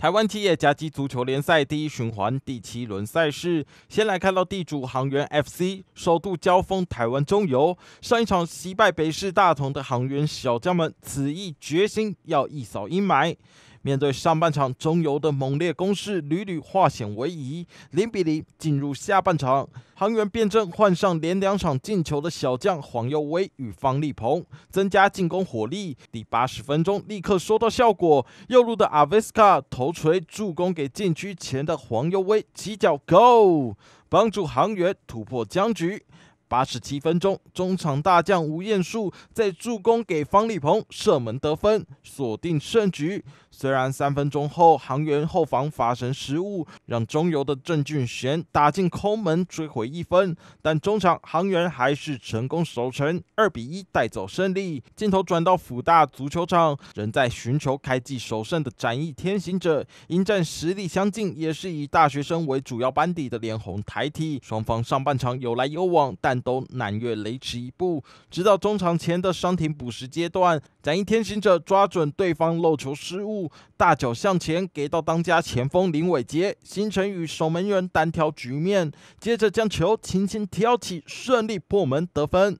台湾企业甲级足球联赛第一循环第七轮赛事，先来看到地主航员 FC 首度交锋台湾中游。上一场惜败北市大同的航员小将们，此役决心要一扫阴霾。面对上半场中游的猛烈攻势，屡屡化险为夷，零比零进入下半场。航员变阵换上连两场进球的小将黄佑威与方立鹏，增加进攻火力。第八十分钟立刻收到效果，右路的阿维斯卡头锤助攻给禁区前的黄佑威起脚 Go，帮助航员突破僵局。八十七分钟，中场大将吴彦树在助攻给方立鹏射门得分，锁定胜局。虽然三分钟后航员后防发生失误，让中游的郑俊贤打进空门追回一分，但中场航员还是成功守城，二比一带走胜利。镜头转到辅大足球场，仍在寻求开季首胜的展翼天行者，迎战实力相近，也是以大学生为主要班底的连红台体。双方上半场有来有往，但都难越雷池一步，直到中场前的伤停补时阶段，展翼天行者抓准对方漏球失误，大脚向前给到当家前锋林伟杰，形成与守门员单挑局面，接着将球轻轻挑起，顺利破门得分。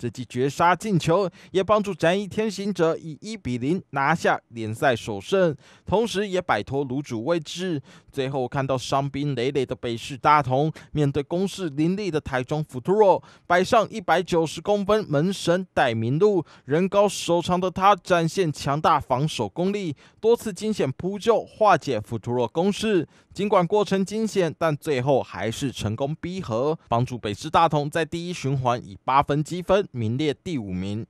这记绝杀进球也帮助战役天行者以一比零拿下联赛首胜，同时也摆脱卤主位置。最后看到伤兵累累的北市大同，面对攻势凌厉的台中 Futuro，，摆上一百九十公分门神戴明路，人高手长的他展现强大防守功力，多次惊险扑救化解 Futuro 攻势。尽管过程惊险，但最后还是成功逼和，帮助北市大同在第一循环以八分积分。名列第五名。